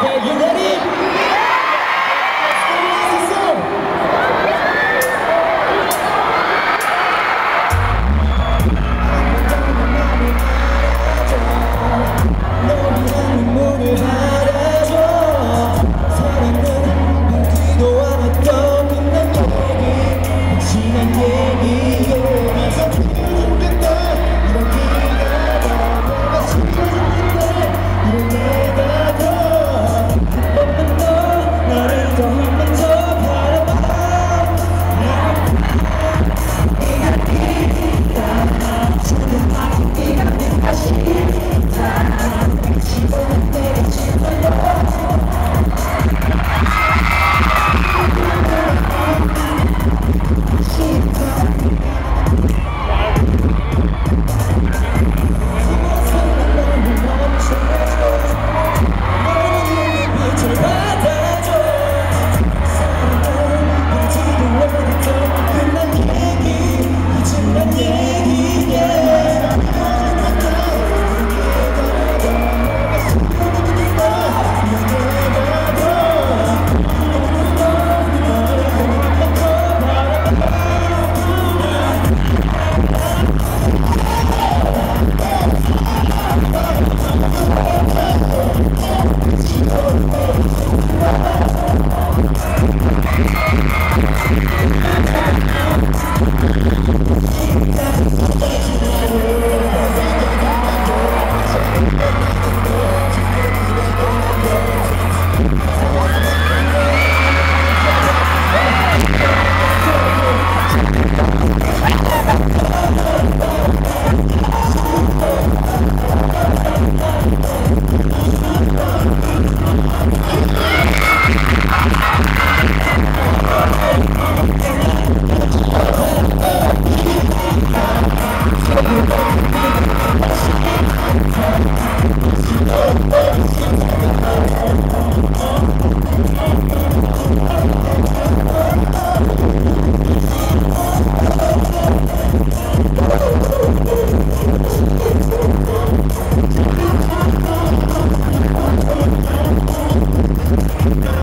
Okay, you ready?